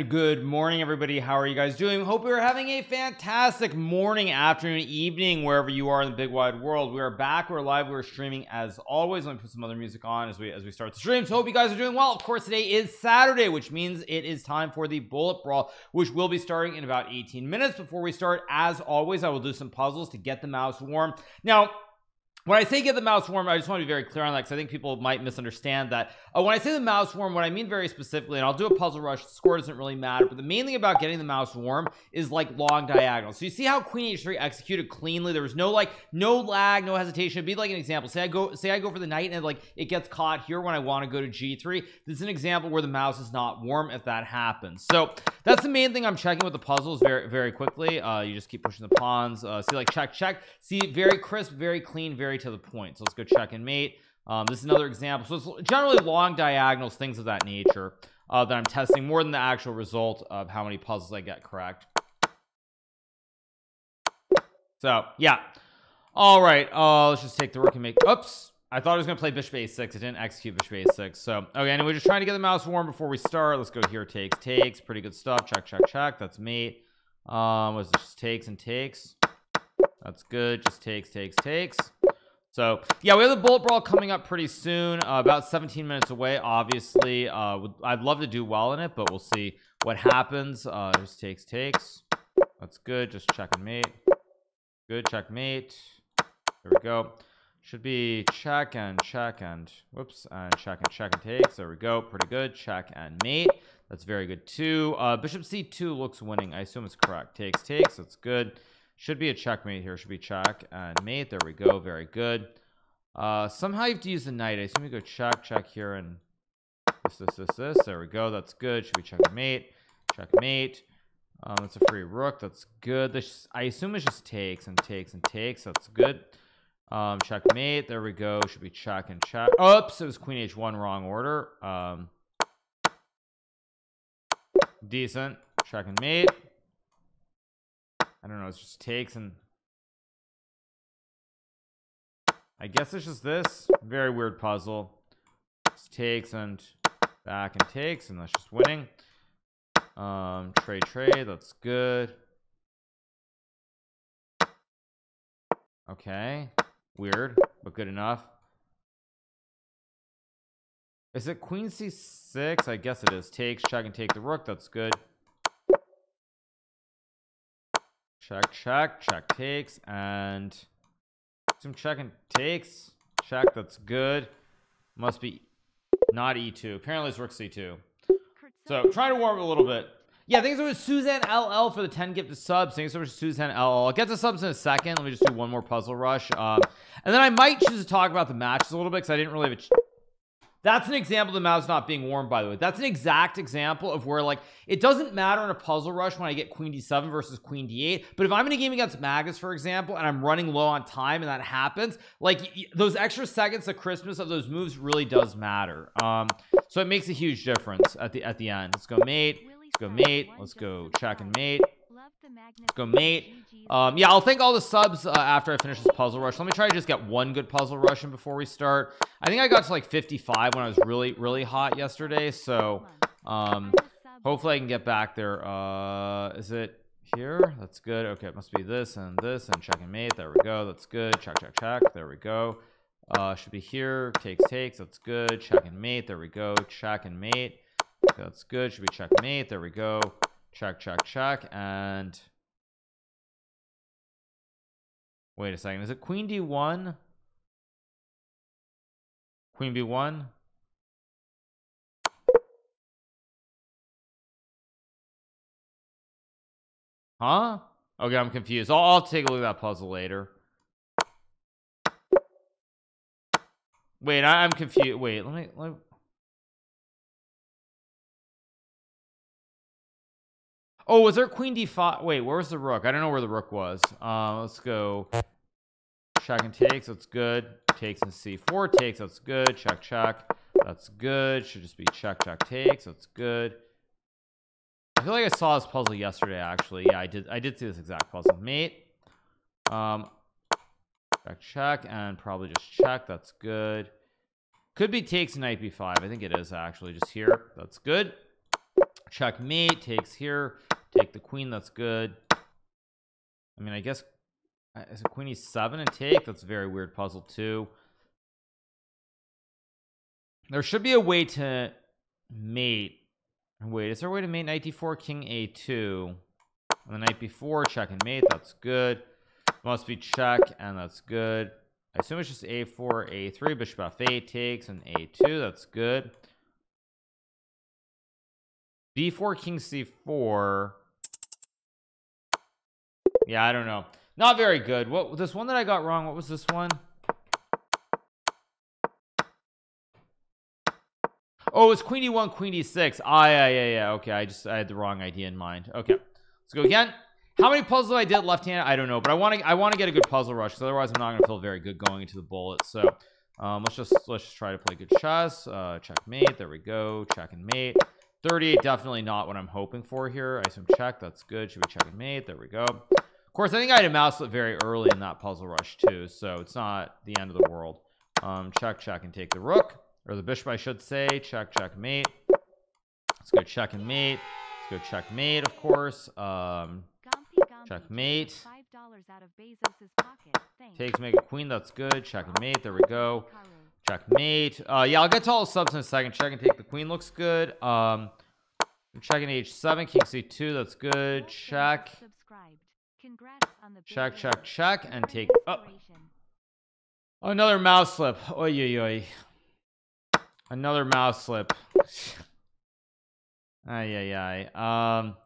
and good morning everybody. How are you guys doing? Hope you're having a fantastic morning afternoon evening wherever you are in the big wide world. We are back. We're live. We're streaming as always. Let me put some other music on as we as we start the stream. So hope you guys are doing well. Of course today is Saturday which means it is time for the bullet brawl which will be starting in about 18 minutes. Before we start as always I will do some puzzles to get the mouse warm. Now when I say get the mouse warm I just want to be very clear on that because I think people might misunderstand that. Uh, when I say the mouse warm what I mean very specifically and I'll do a puzzle rush the score doesn't really matter but the main thing about getting the mouse warm is like long diagonal so you see how queen h3 executed cleanly? There was no like no lag no hesitation. It'd be like an example. Say I go say I go for the knight and like it gets caught here when I want to go to g3 this is an example where the mouse is not warm if that happens. So that's the main thing I'm checking with the puzzles very very quickly. Uh you just keep pushing the pawns. Uh see like check check. See very crisp very clean very to the point so let's go check and mate. Um, this is another example. So it's generally long diagonals things of that nature uh, that I'm testing more than the actual result of how many puzzles I get correct so yeah. All right uh let's just take the rook and make oops. I thought I was gonna play bishop a6 it didn't execute bishop a6 so okay anyway just trying to get the mouse warm before we start. Let's go here takes takes. Pretty good stuff. Check check check. That's mate um was just takes and takes. That's good. Just takes takes takes so yeah we have the bullet brawl coming up pretty soon uh, about 17 minutes away obviously uh, I'd love to do well in it but we'll see what happens. Uh just takes takes. That's good. Just check and mate. Good. Checkmate there we go. Should be check and check and whoops and check and check and takes. There we go. Pretty good. Check and mate. That's very good too. Uh bishop c2 looks winning I assume it's correct. Takes takes. That's good should be a checkmate here should be check. And mate there we go very good. Uh somehow you have to use the knight. I assume you go check check here and this this this this. There we go that's good. Should be checkmate checkmate. Um it's a free rook that's good. This I assume it just takes and takes and takes that's good. Um checkmate there we go should be check and check. Oops it was queen h1 wrong order. Um decent check and mate I don't know It's just takes and I guess it's just this. Very weird puzzle. Just takes and back and takes and that's just winning. Um trade trade that's good. Okay weird but good enough. Is it queen c6 I guess it is. Takes check and take the rook that's good check check check takes and some check and takes. Check that's good. Must be not e2 apparently it's rook c2 so trying to warm it a little bit. Yeah thanks so much Suzanne LL for the 10 gifted subs. Thanks so much Suzanne LL I'll get to subs in a second. Let me just do one more puzzle rush. Um and then I might choose to talk about the matches a little bit because I didn't really have a that's an example of the mouse not being warm by the way. That's an exact example of where like it doesn't matter in a puzzle rush when I get queen d7 versus queen d8 but if I'm in a game against Magnus for example and I'm running low on time and that happens like those extra seconds of Christmas of those moves really does matter. Um so it makes a huge difference at the at the end. Let's go mate. Let's go mate. Let's go check and mate Let's go mate. um yeah I'll thank all the subs uh, after I finish this puzzle rush. Let me try to just get one good puzzle rush in before we start. I think I got to like 55 when I was really really hot yesterday so um hopefully I can get back there. uh is it here? That's good. Okay it must be this and this and check and mate. There we go. That's good. Check check check. There we go. Uh should be here. Takes takes. That's good. Check and mate. There we go. Check and mate. That's good. Should be check mate. There we go check check check and wait a second is it queen d1 queen b1 huh? Okay I'm confused. I'll, I'll take a look at that puzzle later. Wait I, I'm confused wait let me, let me oh was there queen d5 wait where's the rook? I don't know where the rook was. Uh let's go. Check and takes that's good. Takes and c4 takes that's good. Check check that's good. Should just be check check takes that's good. I feel like I saw this puzzle yesterday actually. Yeah I did I did see this exact puzzle. Mate. Um check check and probably just check that's good. Could be takes knight b5 I think it is actually just here. That's good. Checkmate takes here take the queen that's good. I mean I guess uh, is a queen e7 and take? That's a very weird puzzle too. There should be a way to mate. Wait is there a way to mate knight d4 king a2 on the night before check and mate that's good. Must be check and that's good. I assume it's just a4 a3 bishop f8 takes and a2 that's good. b4 king c4 yeah I don't know. Not very good. What this one that I got wrong what was this one? Oh it's queen e1 queen e6 ah yeah yeah yeah. Okay I just I had the wrong idea in mind. Okay let's go again. How many puzzles I did left hand I don't know but I want to I want to get a good puzzle rush because otherwise I'm not gonna feel very good going into the bullet. So um, let's just let's just try to play good chess. Uh, checkmate there we go. Check and mate. 38 definitely not what I'm hoping for here. I assume check that's good. Should be check and mate? There we go of course I think I had a mouse very early in that puzzle rush too so it's not the end of the world. Um, check check and take the rook or the bishop I should say. Check checkmate let's go check and mate. Let's go checkmate of course. Um, checkmate takes make a queen that's good. Check and mate there we go. Checkmate uh yeah I'll get to all the subs in a second. Check and take the queen looks good. Um checking h7 king c2 that's good. Check check check check and take oh. another mouse slip. Oi oi oi another mouse slip. Ay ay ay. Um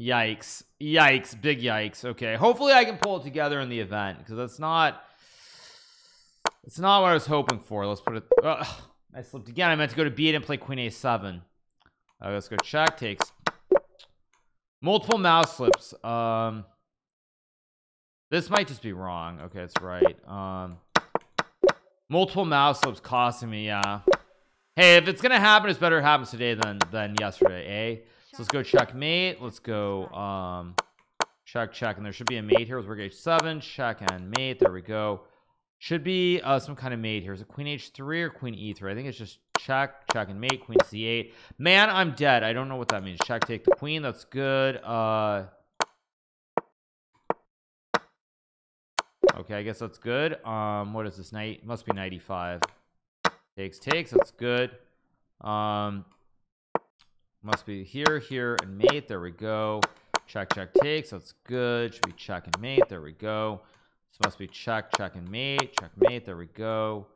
yikes. Yikes. Big yikes. Okay. Hopefully I can pull it together in the event because that's not it's not what I was hoping for. Let's put it uh, I slipped again. I meant to go to b8 and play queen a7 uh, let's go check. Takes multiple mouse slips. Um this might just be wrong. Okay it's right. Um multiple mouse slips costing me yeah. Hey if it's gonna happen it's better it happens today than than yesterday eh? So let's go checkmate let's go um check check. And there should be a mate here. With rook h7 check and mate. There we go. Should be uh some kind of mate here. Is it queen h3 or queen e3 I think it's just check check and mate. Queen c8 man I'm dead. I don't know what that means. Check take the queen. That's good. Uh okay I guess that's good. Um what is this knight must be 95 takes takes that's good. Um must be here here and mate there we go. Check check takes that's good. Should be check and mate there we go. This must be check check and mate checkmate there we go.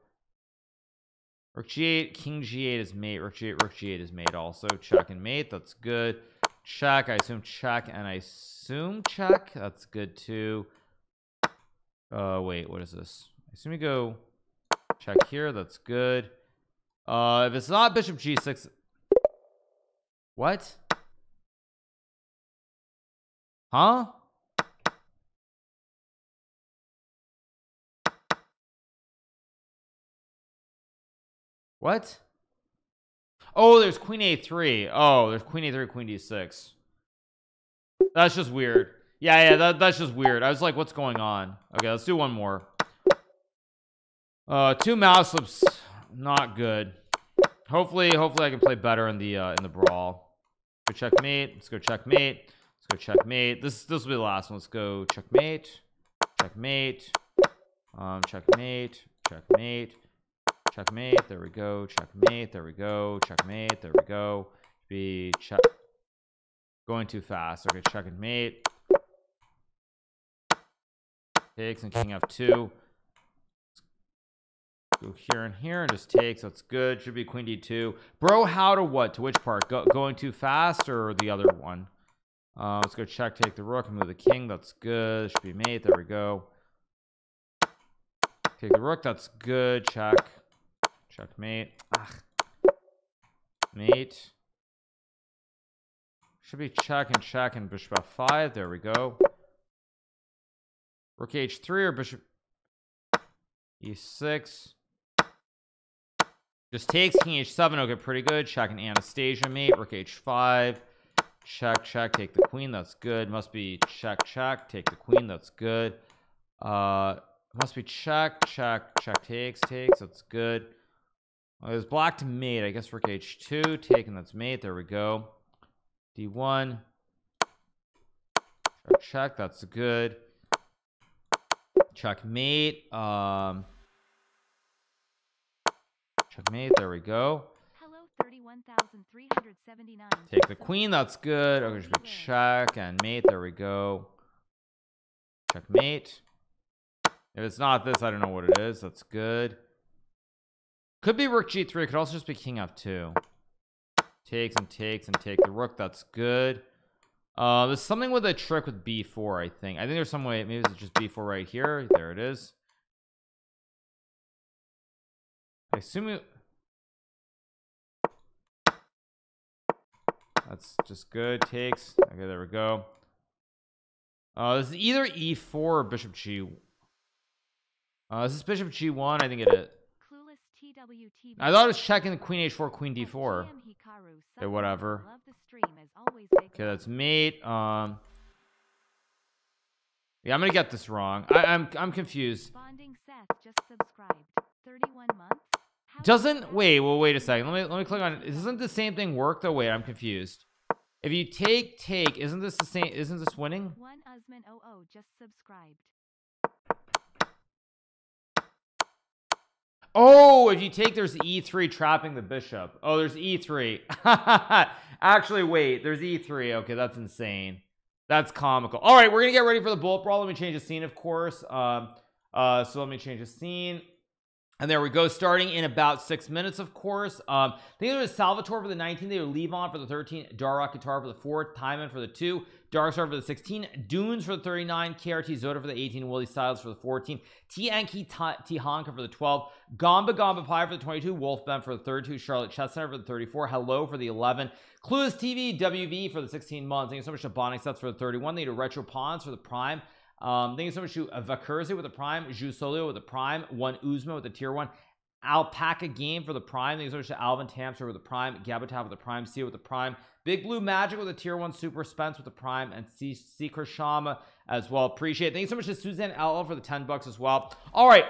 Rook g8 king g8 is mate rook g8 rook g8 is mate also. Check and mate that's good. Check I assume check and I assume check that's good too uh wait what is this? I assume we go check here that's good. Uh if it's not bishop g6 what? Huh? What? Oh there's queen a3 oh there's queen a3 queen d6 that's just weird yeah yeah that, that's just weird. I was like what's going on? Okay let's do one more. Uh two mouse slips not good. Hopefully hopefully I can play better in the uh in the brawl. Go checkmate let's go checkmate let's go checkmate. This this will be the last one. Let's go checkmate checkmate um checkmate checkmate checkmate. There we go checkmate there we go checkmate there we go. Be check going too fast. Okay check and mate takes and king f2 go here and here and just takes that's good. Should be queen d2 bro how to what? To which part? Go, going too fast or the other one? Uh, let's go check take the rook and move the king. That's good. Should be mate. There we go. Take the rook. That's good. Check. Checkmate Ugh. mate. Should be check and check and bishop f5 there we go rook h3 or bishop e6 just takes king h7 okay pretty good. Check and anastasia mate rook h5 check check take the queen that's good. Must be check check take the queen that's good. Uh must be check check check takes takes that's good. Well, there's black to mate I guess rook h2 taken that's mate there we go. D1 check, check that's good checkmate um checkmate there we go. Hello, take the queen that's good. Okay should check and mate there we go. Checkmate. If it's not this I don't know what it is that's good. Could be rook g3 could also just be king f2 takes and takes and take the rook that's good uh there's something with a trick with b4 I think. I think there's some way maybe it's just b4 right here. There it is. I assume it that's just good. Takes. Okay there we go. Uh this is either e4 or bishop g uh this is bishop g1 I think it is. I thought it was checking the queen h4 queen d4 GM Hikaru, Okay, sub whatever. Love the stream as always. big okay that's mate um yeah I'm gonna get this wrong I, I'm I'm confused Bonding Seth just subscribed. 31 months. Doesn't wait well wait a second let me let me click on it isn't the same thing work though wait I'm confused if you take take isn't this the same isn't this winning One Usman 00 just subscribed. Oh, if you take there's e3 trapping the bishop. Oh, there's e3. Actually, wait, there's e3. Okay, that's insane. That's comical. All right, we're gonna get ready for the bullet brawl. Let me change the scene, of course. Um, uh, so let me change the scene. And there we go, starting in about six minutes, of course. Um, I think it was Salvatore for the 19, they were Levon for the 13, Darrock Guitar for the 4, Timon for the 2, Darkstar for the 16, Dunes for the 39, KRT Zoda for the 18, Willie Styles for the 14, Tianki Tihanka for the 12, Gamba Gamba Pie for the 22, Wolf Ben for the 32, Charlotte Chestnut for the 34, Hello for the 11, Clueless TV WV for the 16 months. Thank you so much to Bonnie Sets for the 31. Thank you to Retro Pawns for the Prime. Um, thank you so much to Vakurzi with the Prime, Ju Solio with the Prime, One Uzma with the Tier 1, Alpaca Game for the Prime. Thank you so much to Alvin Tamster with the Prime, Gabatab with the Prime, Sia with the Prime, Big Blue Magic with a Tier 1, Super Spence with the Prime, and C Secret Shama as well. Appreciate it. Thank you so much to Suzanne LL for the 10 bucks as well. All right.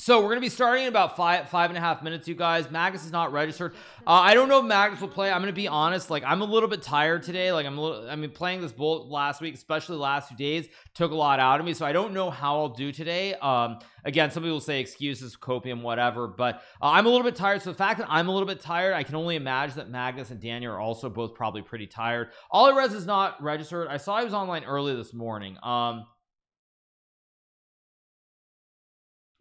So we're gonna be starting in about five five and a half minutes, you guys. Magnus is not registered. Uh, I don't know if Magnus will play. I'm gonna be honest, like I'm a little bit tired today. Like I'm a little. I mean, playing this bullet last week, especially the last few days, took a lot out of me. So I don't know how I'll do today. Um, again, some people say excuses, copium, whatever. But uh, I'm a little bit tired. So the fact that I'm a little bit tired, I can only imagine that Magnus and Daniel are also both probably pretty tired. Ollie is not registered. I saw he was online early this morning. Um.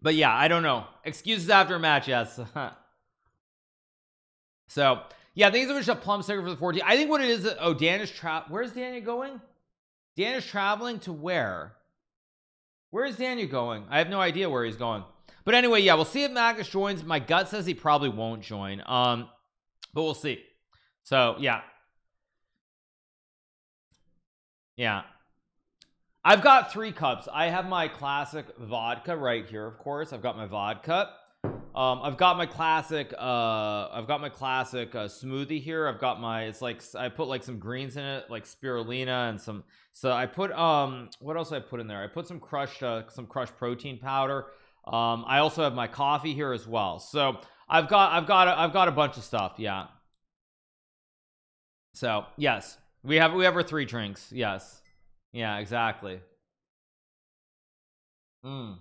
But yeah, I don't know. Excuses after a match, yes. so yeah, I think it's a plum sticker for the 14. I think what it is. Oh, Dan is tra. Where's Daniel going? Dan is traveling to where? Where is Daniel going? I have no idea where he's going. But anyway, yeah, we'll see if Magnus joins. My gut says he probably won't join. Um, but we'll see. So yeah, yeah. I've got three cups. I have my classic vodka right here, of course. I've got my vodka. Um, I've got my classic. Uh, I've got my classic uh, smoothie here. I've got my. It's like I put like some greens in it, like spirulina and some. So I put um, what else I put in there? I put some crushed, uh, some crushed protein powder. Um, I also have my coffee here as well. So I've got, I've got, I've got a bunch of stuff. Yeah. So yes, we have we have our three drinks. Yes. Yeah, exactly. Mm.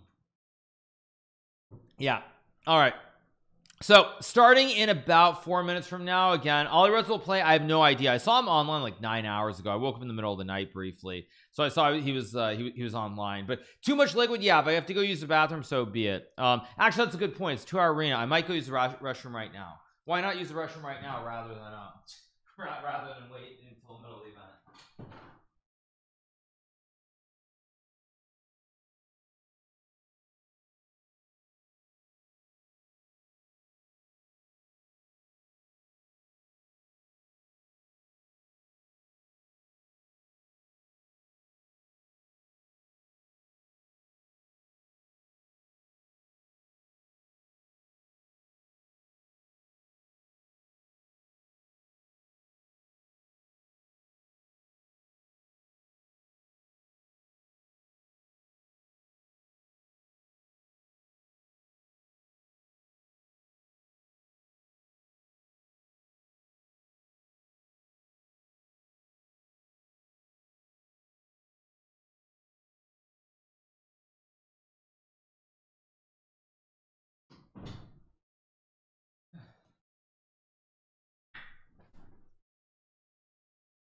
Yeah. All right. So starting in about four minutes from now, again, Alireza will play. I have no idea. I saw him online like nine hours ago. I woke up in the middle of the night briefly, so I saw he was uh, he, he was online. But too much liquid. Yeah, if I have to go use the bathroom, so be it. Um, actually, that's a good point. It's two hour arena. I might go use the restroom right now. Why not use the restroom right now rather than uh, rather than wait until the middle of the event?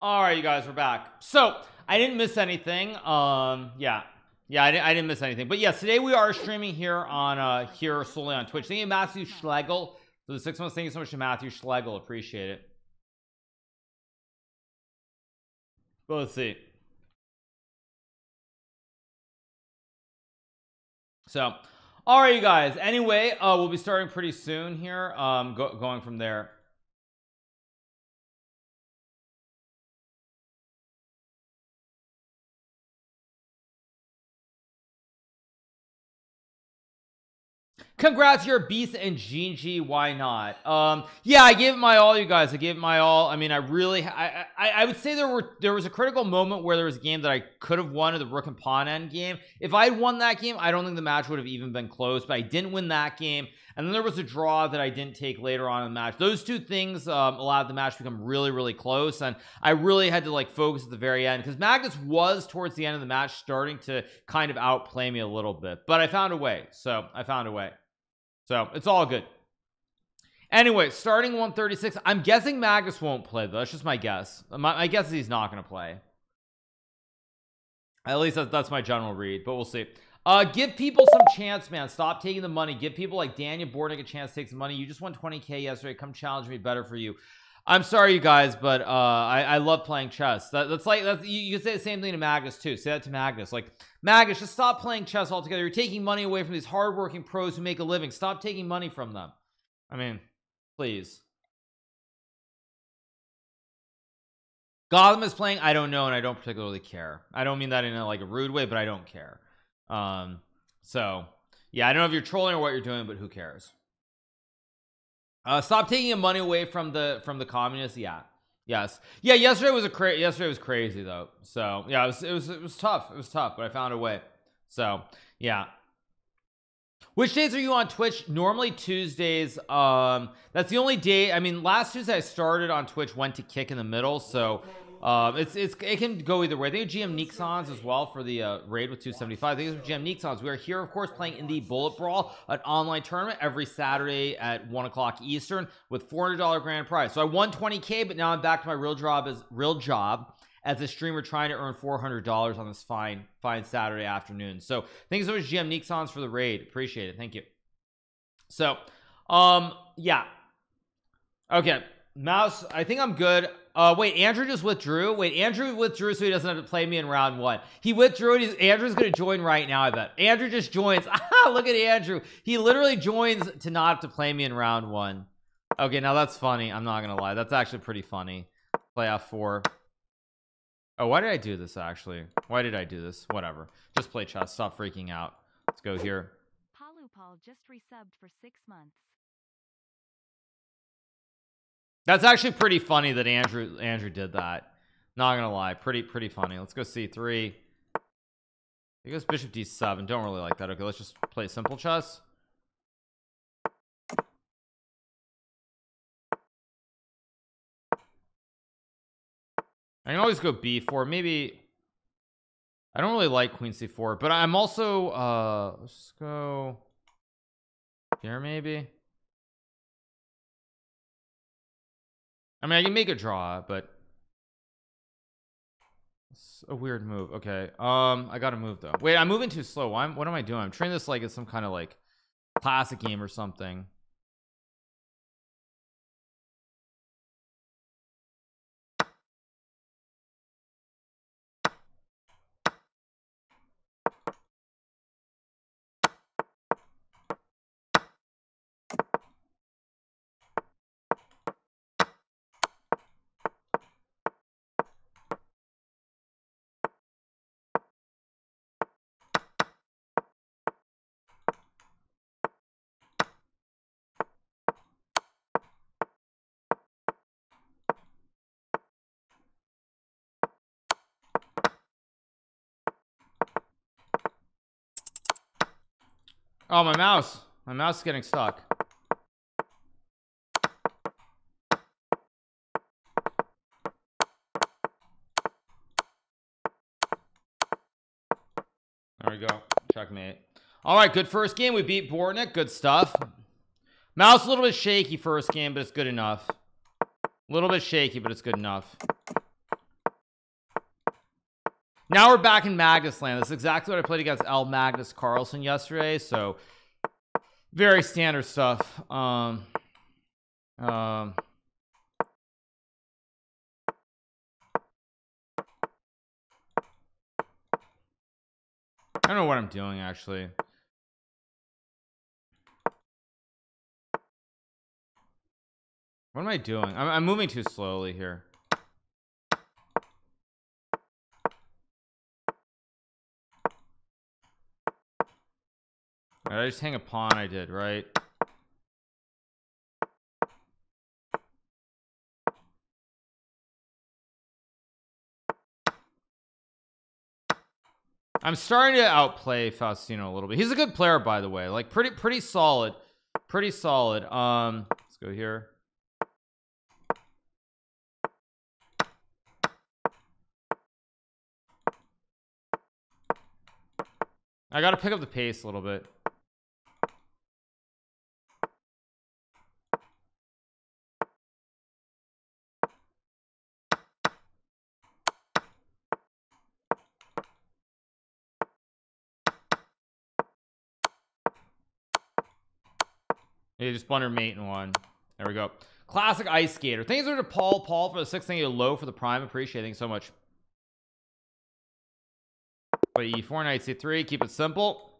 All right you guys we're back. So I didn't miss anything um yeah. Yeah I didn't, I didn't miss anything. But yes today we are streaming here on uh here solely on Twitch. Thank you Matthew Schlegel. For the six months thank you so much to Matthew Schlegel. Appreciate it. Well let's see. So all right you guys. Anyway uh we'll be starting pretty soon here um go going from there congrats you're beast and Gingy why not? Um yeah I gave my all you guys. I gave my all. I mean I really I, I I would say there were there was a critical moment where there was a game that I could have won at the rook and pawn end game. If I had won that game I don't think the match would have even been close but I didn't win that game. And then there was a draw that I didn't take later on in the match. Those two things um, allowed the match to become really really close and I really had to like focus at the very end because Magnus was towards the end of the match starting to kind of outplay me a little bit but I found a way. So I found a way so it's all good. Anyway starting 136 I'm guessing Magnus won't play though. That's just my guess. My, my guess is he's not going to play. At least that's, that's my general read but we'll see. Uh give people some chance man. Stop taking the money. Give people like Daniel Bornick a chance to take some money. You just won 20k yesterday. Come challenge me. Better for you I'm sorry you guys but uh I, I love playing chess. That, that's like that's you, you can say the same thing to Magnus too. Say that to Magnus like Magnus just stop playing chess altogether. You're taking money away from these hardworking pros who make a living. Stop taking money from them. I mean please. Gotham is playing I don't know and I don't particularly care. I don't mean that in a like a rude way but I don't care. Um so yeah I don't know if you're trolling or what you're doing but who cares uh stop taking your money away from the from the communists? Yeah. Yes. Yeah yesterday was a crazy yesterday was crazy though. So yeah it was, it was it was tough. It was tough but I found a way. So yeah. Which days are you on Twitch? Normally Tuesdays um that's the only day I mean last Tuesday I started on Twitch went to kick in the middle so um it's it's it can go either way. I think GM Nixons as well for the uh, raid with 275 I think it's GM Nixons. We are here of course playing in the Bullet Brawl an online tournament every Saturday at one o'clock Eastern with $400 grand prize. So I won 20k but now I'm back to my real job as real job as a streamer trying to earn $400 on this fine fine Saturday afternoon. So thanks so much GM Nixons for the raid. Appreciate it. Thank you. So um yeah. Okay. Mouse I think I'm good uh wait Andrew just withdrew? Wait Andrew withdrew so he doesn't have to play me in round one. He withdrew and he's Andrew's gonna join right now I bet. Andrew just joins. Look at Andrew. He literally joins to not have to play me in round one. Okay now that's funny. I'm not gonna lie. That's actually pretty funny. Playoff four. Oh why did I do this actually? Why did I do this? Whatever. Just play chess. Stop freaking out. Let's go here. Palu Paul just resubbed for six months. That's actually pretty funny that Andrew Andrew did that. Not gonna lie, pretty pretty funny. Let's go c3. He goes bishop d7. Don't really like that. Okay, let's just play simple chess. I can always go b4. Maybe I don't really like queen c4, but I'm also uh let's go here maybe. I mean I can make a draw but it's a weird move. Okay um I gotta move though. Wait I'm moving too slow. Why, what am I doing? I'm training this like it's some kind of like classic game or something oh my mouse. My mouse is getting stuck. There we go. Checkmate. All right good first game. We beat Bortnick good stuff. Mouse a little bit shaky first game but it's good enough. A little bit shaky but it's good enough now we're back in Magnus land. That's exactly what I played against L Magnus Carlsen yesterday so very standard stuff. Um um I don't know what I'm doing actually. What am I doing? I'm, I'm moving too slowly here Did I just hang a pawn I did right? I'm starting to outplay Faustino a little bit. He's a good player by the way like pretty pretty solid pretty solid. Um let's go here. I gotta pick up the pace a little bit Just blunder mate in one. There we go. Classic ice skater. Thanks to Paul. Paul for the six. Thank you low for the prime. Appreciate. Thanks so much. Play e4 knight c3. Keep it simple.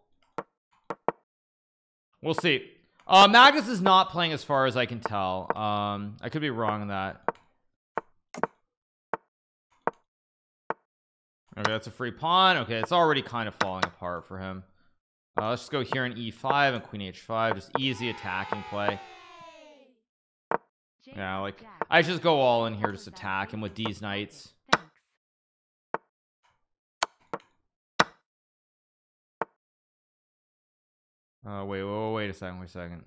We'll see. Uh, Magnus is not playing as far as I can tell. Um, I could be wrong on that. Okay, that's a free pawn. Okay, it's already kind of falling apart for him. Uh, let's just go here in e5 and queen h5 just easy attacking play. Yeah like I just go all in here just attack him with these knights. Oh uh wait wait wait a second wait a second.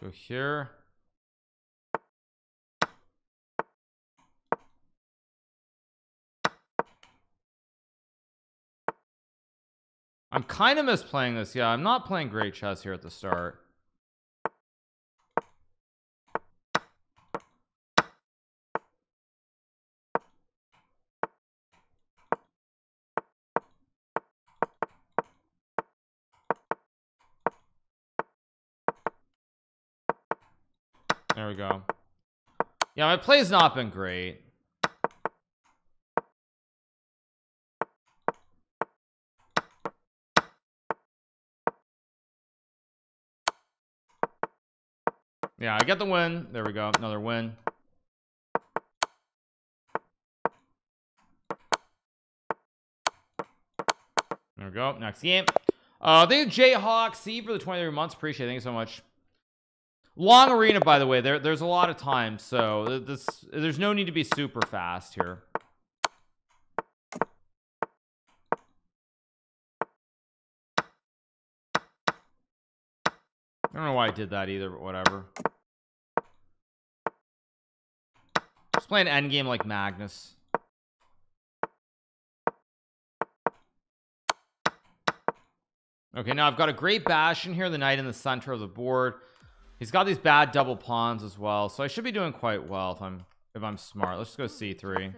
Go here I'm kind of misplaying this. Yeah I'm not playing great chess here at the start. There we go. Yeah my play's not been great yeah I get the win. There we go. Another win. There we go. Next game. Uh thank you Jayhawk. C for the 23 months. Appreciate it. Thank you so much. Long arena by the way. There there's a lot of time so this there's no need to be super fast here I don't know why I did that either but whatever. Just playing endgame like Magnus. Okay now I've got a great bash in here the knight in the center of the board. He's got these bad double pawns as well so I should be doing quite well if I'm if I'm smart. Let's just go c3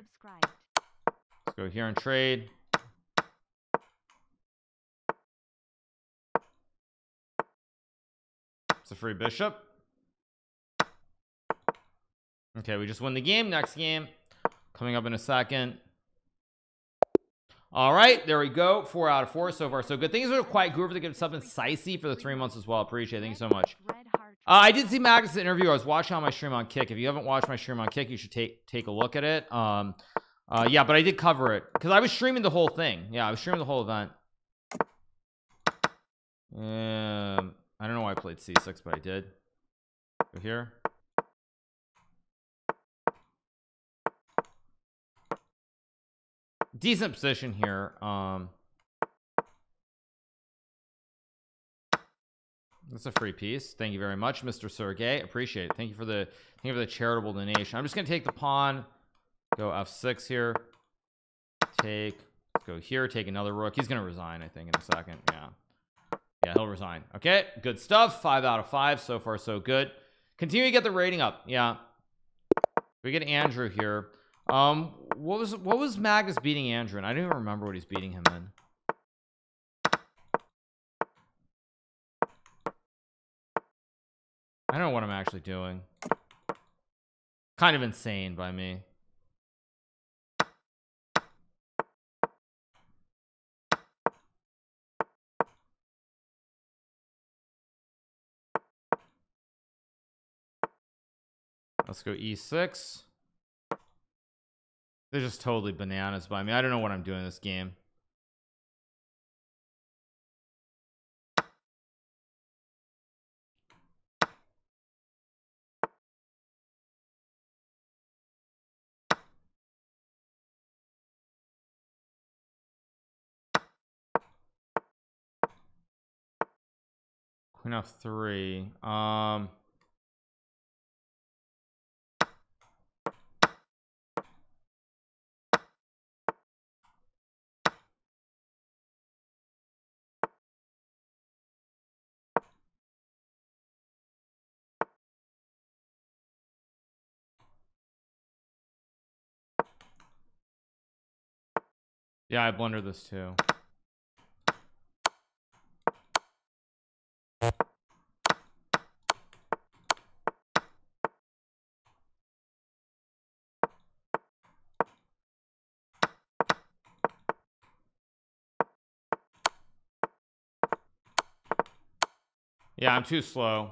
let's go here and trade it's a free bishop okay we just win the game next game coming up in a second all right there we go four out of four so far so good things are quite good for the good something Sicey for the three months as well appreciate it thank you so much uh, I did see Magnus' interview. I was watching on my stream on Kick. If you haven't watched my stream on Kick, you should take take a look at it. Um, uh, yeah, but I did cover it because I was streaming the whole thing. Yeah, I was streaming the whole event. Um, I don't know why I played C6, but I did. Go here. Decent position here. Um, That's a free piece. Thank you very much, Mr. Sergey. Appreciate it. Thank you for the thank you for the charitable donation. I'm just gonna take the pawn, go f6 here, take, go here, take another rook. He's gonna resign, I think, in a second. Yeah, yeah, he'll resign. Okay, good stuff. Five out of five. So far, so good. continue to get the rating up. Yeah. We get Andrew here. Um what was what was Magnus beating Andrew and I don't even remember what he's beating him in. I don't know what I'm actually doing. Kind of insane by me let's go e6 they're just totally bananas by me. I don't know what I'm doing in this game. Queen f3 um yeah I blundered this too. Yeah I'm too slow.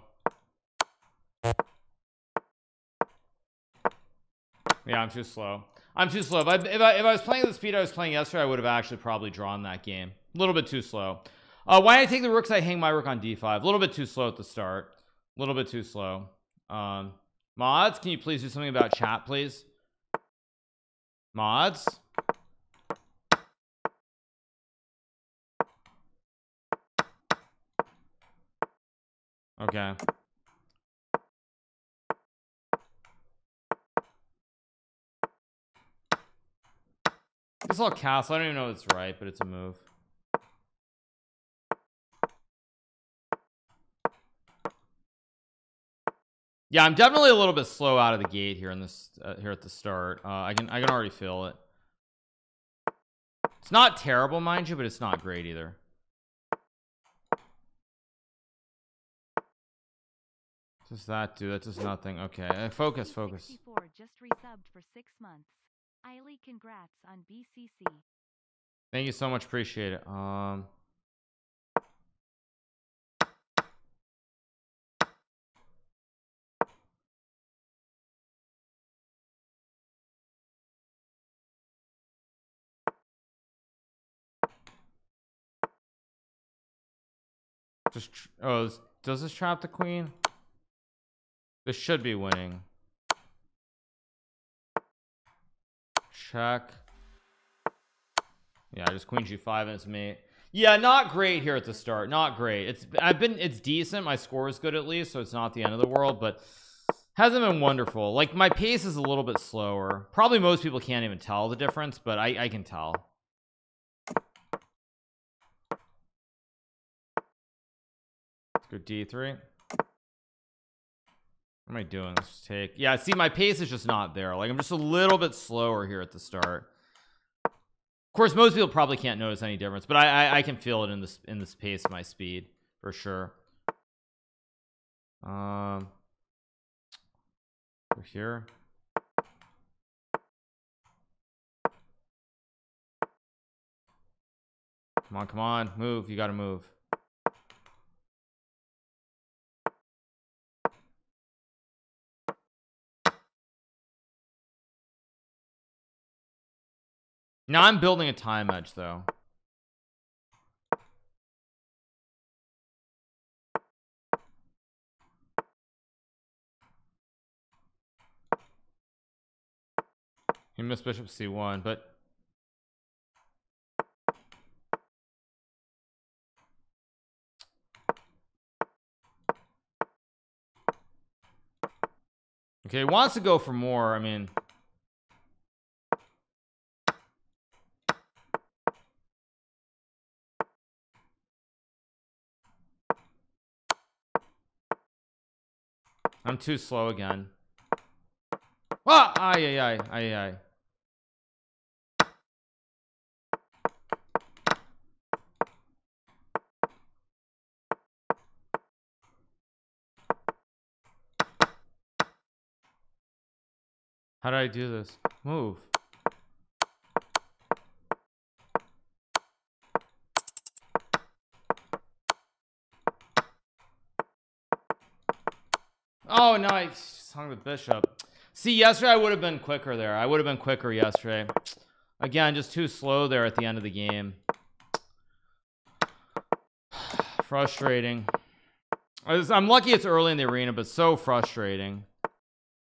Yeah I'm too slow I'm too slow. If I, if I if I was playing the speed I was playing yesterday I would have actually probably drawn that game. A little bit too slow. Uh why I take the rooks I hang my rook on d5 a little bit too slow at the start. A little bit too slow. Um mods can you please do something about chat please? Mods? Okay this all castle. I don't even know if it's right but it's a move. Yeah I'm definitely a little bit slow out of the gate here in this uh, here at the start. Uh, I can I can already feel it. It's not terrible mind you but it's not great either. Does that do that does nothing? Okay uh, focus focus. Just resubbed for six months. Eiley, congrats on BCC. thank you so much appreciate it. Um just oh does this trap the queen? This should be winning check. Yeah just queen g5 and it's mate yeah not great here at the start. Not great. It's I've been it's decent. My score is good at least so it's not the end of the world but hasn't been wonderful. Like my pace is a little bit slower. Probably most people can't even tell the difference but I I can tell. Let's go d3 what am I doing? Let's take yeah see my pace is just not there. Like I'm just a little bit slower here at the start. Of course most people probably can't notice any difference but I I, I can feel it in this in this pace my speed for sure. Um over here. Come on come on move you got to move now I'm building a time edge though. He missed bishop c1 but okay wants to go for more I mean I'm too slow again. Ah, ay, ay, ay, ay, ay. How do I do this? Move. Oh no, I just hung the bishop. See, yesterday I would have been quicker there. I would have been quicker yesterday. Again, just too slow there at the end of the game. Frustrating. Was- I'm lucky it's early in the arena, but so frustrating.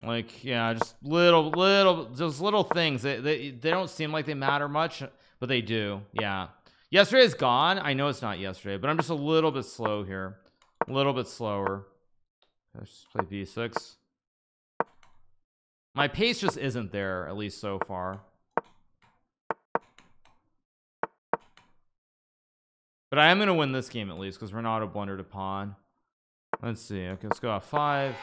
Like, yeah, just little, little, those little things. They, they, they don't seem like they matter much, but they do. Yeah. Yesterday is gone. I know it's not yesterday, but I'm just a little bit slow here. A little bit slower. Let's just play b6. My pace just isn't there, at least so far. But I am going to win this game at least because Renato blundered a pawn. Let's see. Okay, let's go f5.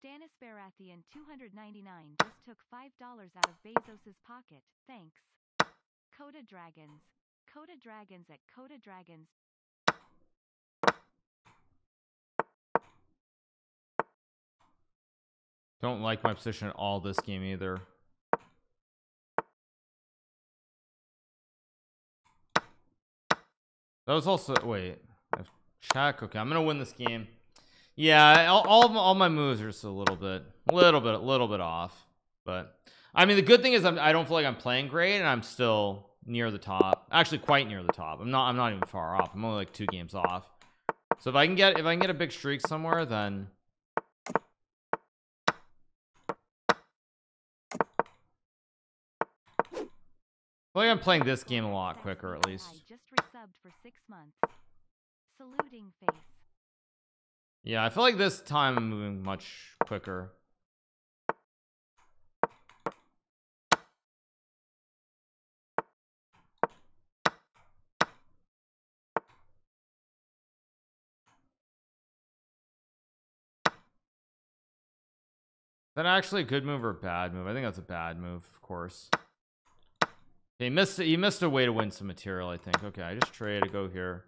Stanis Baratheon 299 just took $5 out of Bezos's pocket. Thanks. Coda Dragons. Coda Dragons at Coda Dragons. Don't like my position at all this game either. That was also wait. Check. Okay, I'm gonna win this game. Yeah, all, all, all my moves are just a little bit, a little bit, a little bit off. But I mean, the good thing is I'm, I don't feel like I'm playing great, and I'm still near the top. Actually, quite near the top. I'm not. I'm not even far off. I'm only like two games off. So if I can get if I can get a big streak somewhere, then like I'm playing this game a lot quicker, at least. I just resubbed for six months. Saluting face. Yeah, I feel like this time I'm moving much quicker. Is that actually a good move or a bad move? I think that's a bad move, of course. He missed he missed a way to win some material, I think. Okay, I just trade to go here.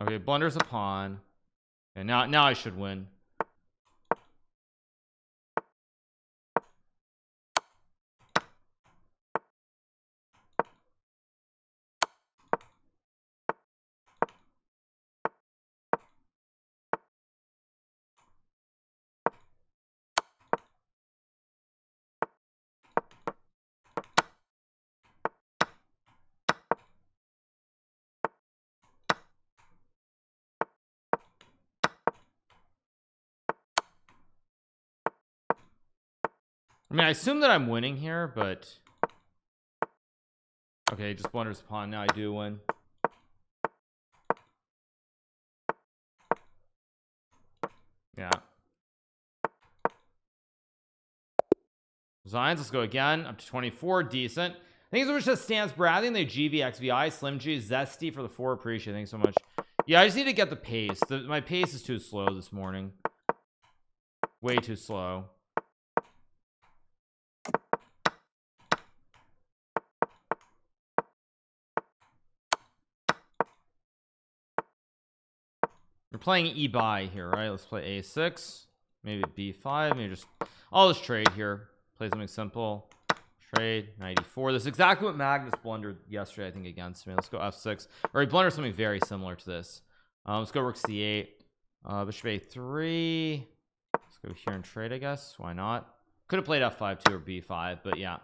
Okay, blunders a pawn. And now now I should win. I mean, I assume that I'm winning here, but okay, just blunders a pawn. Now I do win. Yeah. Designs, let's go again. Up to 24, decent. Thanks so much to Stance Bradley the GVXVI, Slim G, Zesty for the four. Appreciate. Thanks so much. Yeah, I just need to get the pace. The, my pace is too slow this morning. Way too slow. Playing e buy here, right? Let's play a6, maybe b5, maybe just I'll just trade here. Play something simple. Trade 94. This is exactly what Magnus blundered yesterday, I think, against me. Let's go f6. Or he blundered something very similar to this. Um, let's go rook c8. Uh, bishop a3. Let's go here and trade, I guess. Why not? Could have played f5 too or b5, but yeah.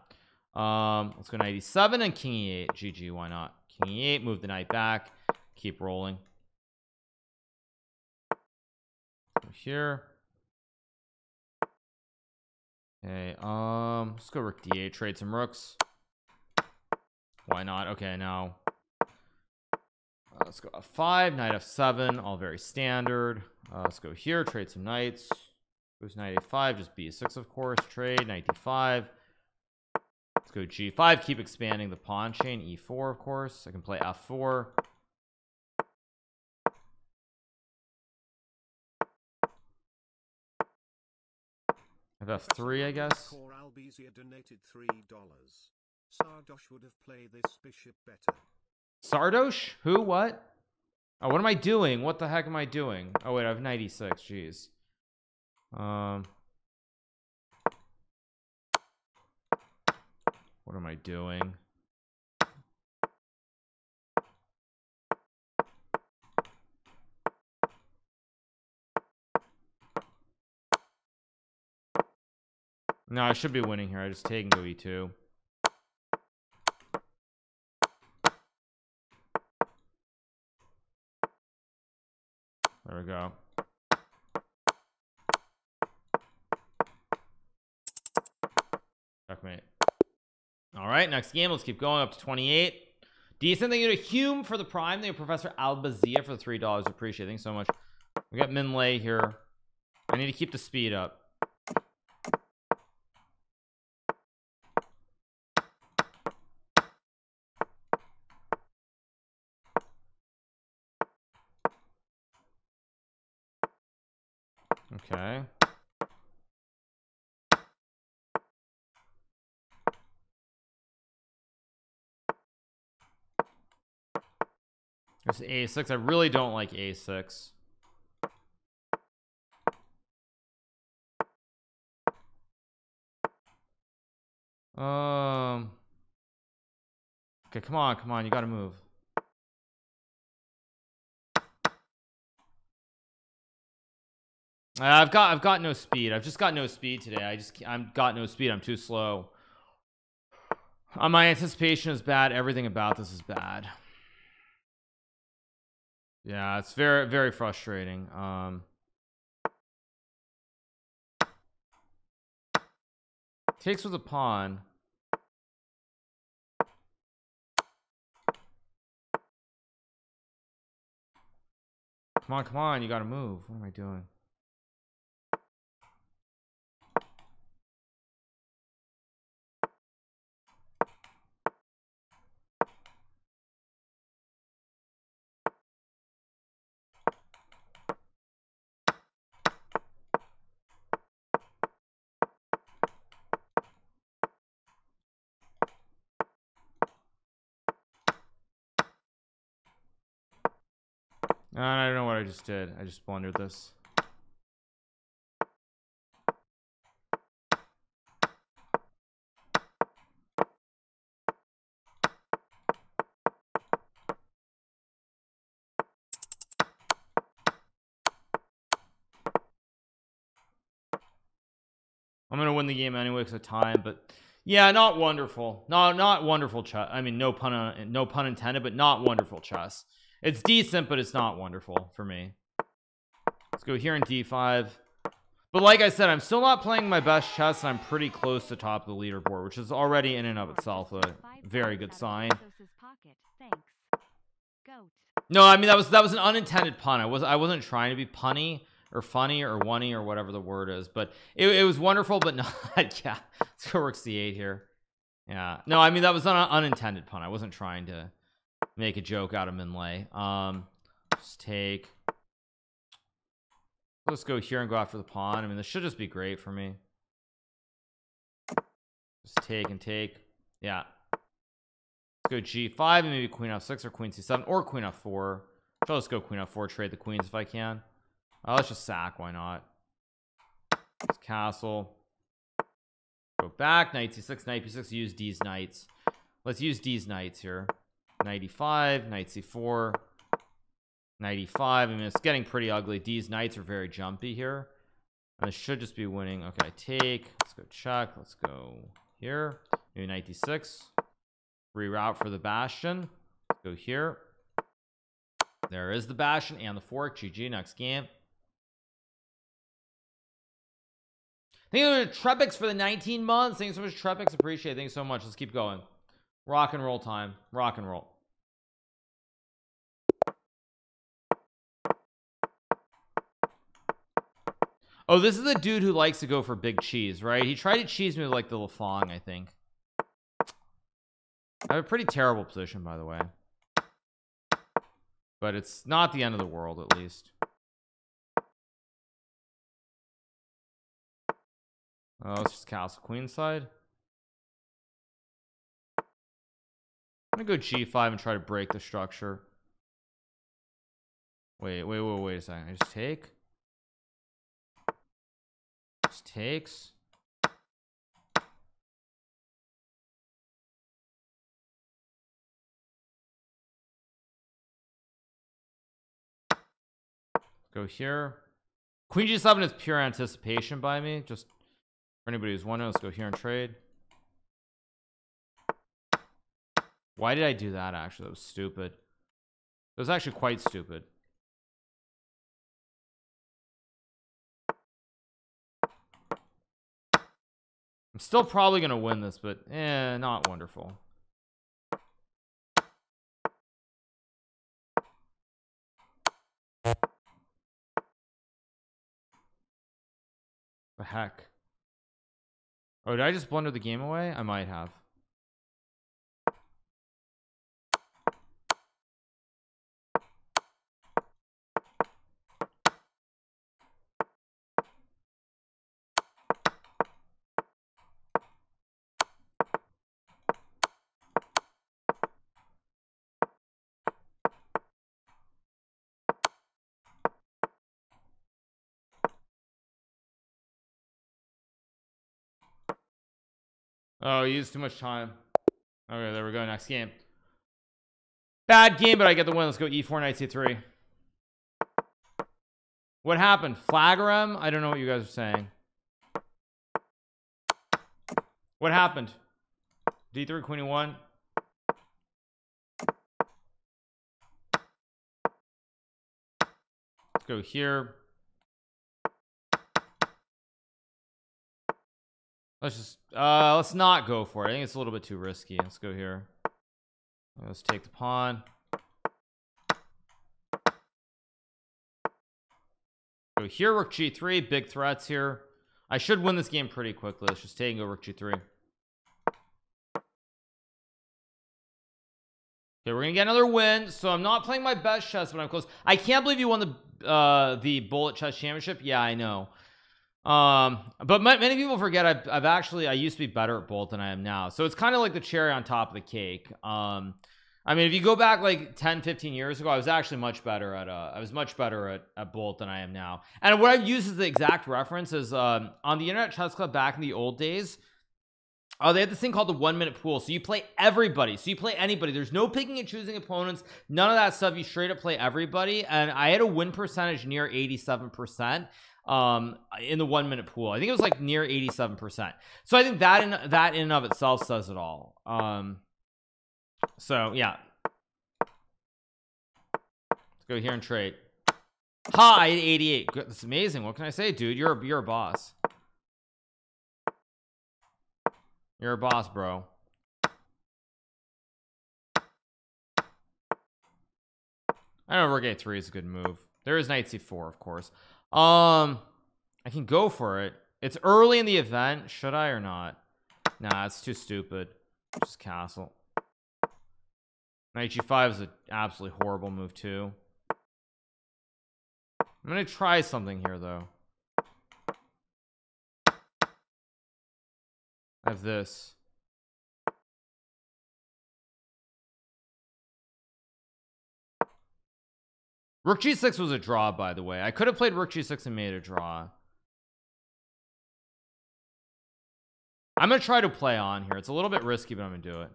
Um, let's go knight e7 and king e8. GG, why not? King e8, move the knight back. Keep rolling. Here. Okay, um, let's go rook d8, trade some rooks. Why not? Okay, now uh, let's go f5, knight f7, all very standard. Uh, let's go here, trade some knights. Goes knight a5, just b6, of course. Trade knight d5. let's go g5 keep expanding the pawn chain e4 of course I can play f4 f3 I guess? Core Albizia donated three dollars. Sardoche would have played this bishop better. Sardoche? Who? What? Oh what am I doing? What the heck am I doing? Oh wait I have 96 jeez. Um. What am I doing no I should be winning here. I just take and go e2 there we go. Checkmate. All right next game. Let's keep going up to 28 decent. Thank you to Hume for the prime. Thank you Professor Albazia for the three dollars appreciate it thanks so much. We got Min Lay here. I need to keep the speed up okay. There's a6 I really don't like a6 um okay come on come on you gotta move I've got I've got no speed. I've just got no speed today. I just I'm got no speed. I'm too slow. Uh, my anticipation is bad. Everything about this is bad. Yeah it's very very frustrating. Um takes with a pawn. Come on come on. You gotta move. What am I doing I just did. I just blundered this. I'm gonna win the game anyway because of time but yeah not wonderful. No not wonderful chess. I mean no pun on, no pun intended but not wonderful chess it's decent but it's not wonderful for me. Let's go here in d5 but like I said I'm still not playing my best chess I'm pretty close to top of the leaderboard which is already in and of itself a very good sign. No I mean that was that was an unintended pun. I was I wasn't trying to be punny or funny or oney or whatever the word is but it, it was wonderful but not yeah let's go rook c8 here. Yeah. No I mean that was an unintended pun. I wasn't trying to make a joke out of Min Lay um just take let's go here and go after the pawn. I mean this should just be great for me. Just take and take. Yeah. Let's go g5 and maybe queen f6 or queen c7 or queen f4 so let's go queen f4 trade the queens if I can. Uh, let's just sack why not? Let's castle. Go back knight c6 knight b6 use these knights. Let's use these knights here 95 knight c4 95 I mean it's getting pretty ugly. These knights are very jumpy here. And I should just be winning. Okay take. Let's go check. Let's go here. Maybe knight d6 reroute for the bastion. Let's go here. There is the bastion and the fork. Gg next game. Thank you to Trepix for the 19 months. Thanks so much, Trepix. Appreciate it. Thanks so much. Let's keep going. Rock and roll time. Rock and roll. Oh, this is the dude who likes to go for big cheese, right? He tried to cheese me with like the Lafong, I think. I have a pretty terrible position by the way but it's not the end of the world at least oh it's just castle queen side I'm gonna go g5 and try to break the structure. Wait wait wait wait a second. I just take. Just takes. Go here. Queen g7 is pure anticipation by me just for anybody who's wondering let's go here and trade why did I do that actually? That was stupid. It was actually quite stupid. I'm still probably gonna win this but eh not wonderful. The heck? Oh did I just blunder the game away? I might have Oh, he used too much time. Okay, there we go. Next game. Bad game, but I get the win. Let's go E4 knight C3. What happened? Flagrem? I don't know what you guys are saying. What happened? D3 queen e1. Let's go here. Let's just uh let's not go for it. I think it's a little bit too risky. Let's go here. Let's take the pawn. Go here, rook g3, big threats here. I should win this game pretty quickly. Let's just take and go rook g3. Okay, we're gonna get another win. So I'm not playing my best chess, but I'm close. I can't believe you won the uh the bullet chess championship. Yeah, I know um but many people forget I've, I've actually I used to be better at both than I am now so it's kind of like the cherry on top of the cake um I mean if you go back like 10 15 years ago I was actually much better at uh I was much better at, at bolt than I am now and what I've used as the exact reference is um on the internet chess club back in the old days Oh, they had this thing called the one minute pool. So you play everybody. So you play anybody. There's no picking and choosing opponents. None of that stuff. You straight up play everybody. And I had a win percentage near 87% um in the one minute pool. I think it was like near 87 percent. So I think that in that in and of itself says it all. Um so yeah. Let's go here and trade. Hi 88 that's amazing. What can I say dude? You're you're a boss. You're a boss bro. I know rook a3 is a good move. There is knight c4 of course um, I can go for it. It's early in the event. Should I or not? Nah, it's too stupid. Just castle. Knight g5 is an absolutely horrible move too. I'm gonna try something here though. I have this. Rook g6 was a draw by the way. I could have played rook g6 and made a draw. I'm gonna try to play on here. It's a little bit risky but I'm gonna do it.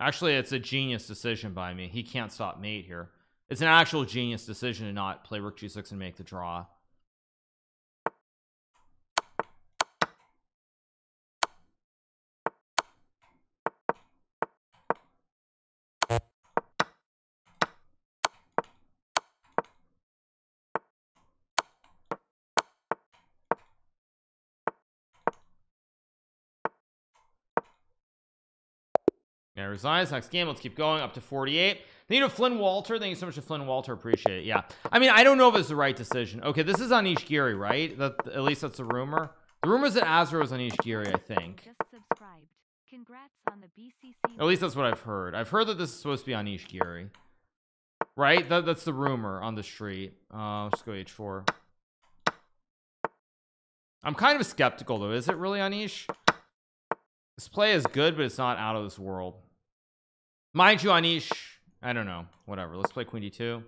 Actually it's a genius decision by me. He can't stop mate here. It's an actual genius decision to not play rook g6 and make the draw resigns next game let's keep going up to 48 Thank you to Flynn Walter. Thank you so much to Flynn Walter. Appreciate it. Yeah. I mean, I don't know if it's the right decision. Okay, this is Anish Giri, right? That at least that's a rumor. The rumor is that Azra is Anish Giri, I think. On the. At least that's what I've heard. I've heard that this is supposed to be Anish Giri. Right? That, that's the rumor on the street. Uh, let's go H4. I'm kind of skeptical though. Is it really Anish? This play is good, but it's not out of this world. Mind you, Anish, I don't know. Whatever. Let's play Queen D2.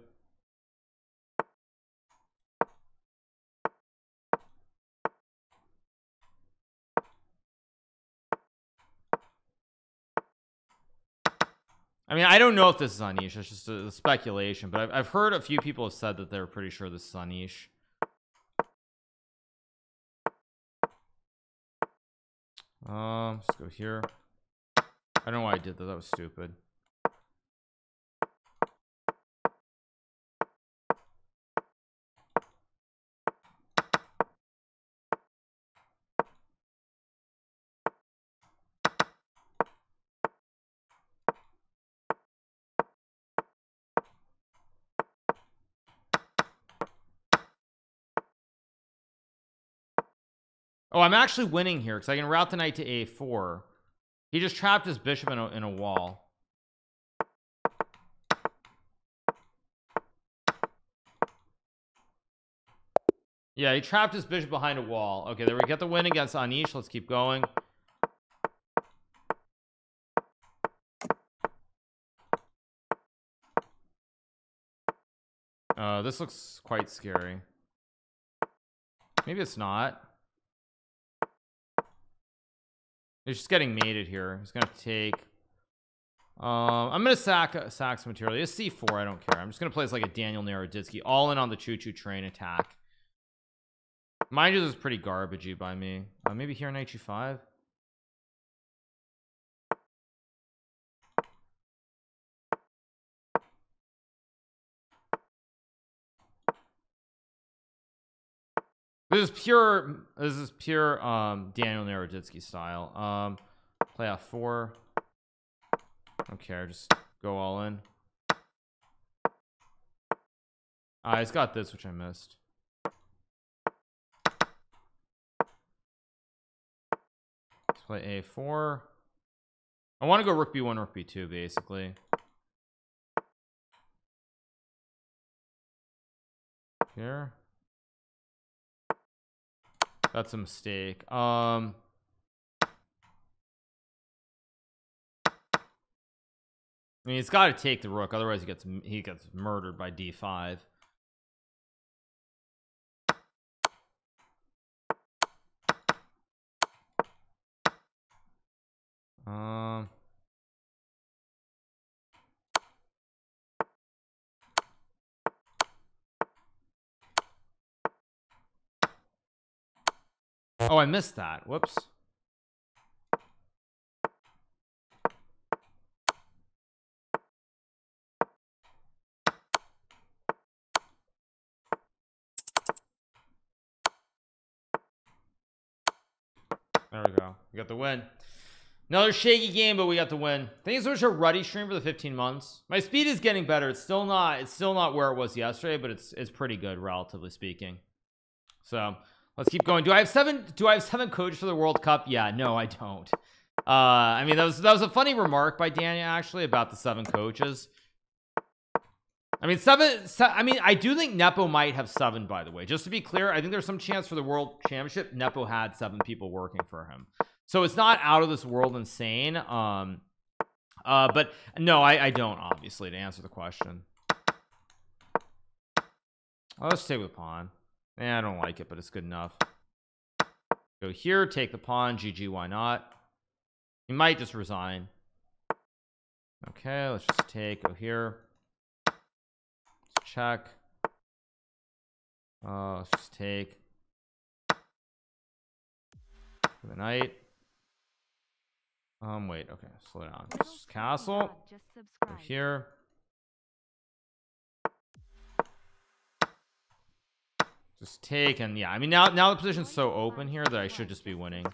I mean, I don't know if this is Anish. It's just a, a speculation, but I've, I've heard a few people have said that they're pretty sure this is Anish. Um, let's go here. I don't know why I did that. That was stupid. Oh, I'm actually winning here because I can route the knight to a4. He just trapped his bishop in a, in a wall. Yeah, he trapped his bishop behind a wall. Okay, there we get the win against Anish. Let's keep going. Uh, this looks quite scary. Maybe it's not. He's just getting mated here. It's gonna take. Um, I'm gonna sack sack some material. It's C4. I don't care. I'm just gonna play as like a Daniel Naroditsky, all in on the choo choo train attack. Mind you, this is pretty garbagey by me. Uh, maybe here knight g5. This is pure. This is pure um, Daniel Naroditsky style. Um, play off four. Don't care. Just go all in. Ah, he's got this, which I missed. Let's play a4. I want to go rook b1, rook b2, basically. Here. That's a mistake. Um I mean, he's got to take the rook, otherwise he gets he gets murdered by d5. Oh, I missed that. Whoops. There we go. We got the win. Another shaky game, but we got the win. Thank you so much for Ruddy stream for the 15 months. My speed is getting better. It's still not. It's still not where it was yesterday, but it's it's pretty good, relatively speaking. So let's keep going. Do I have seven? Do I have seven coaches for the World Cup? Yeah, no, I don't. Uh, I mean that was that was a funny remark by Daniel actually about the seven coaches. I mean seven. Se I mean I do think Nepo might have seven. By the way, just to be clear, I think there's some chance for the World Championship. Nepo had seven people working for him, so it's not out of this world insane. Um, uh, but no, I, I don't obviously to answer the question. Well, let's take with pawn. Eh, I don't like it, but it's good enough. Go here, take the pawn. GG, why not? He might just resign. Okay, let's just take. Go here. Let's check. Uh, let's just take. For the knight. Um, wait. Okay, slow down. Just castle. Go here. Just take and yeah. I mean now now the position's so open here that I should just be winning.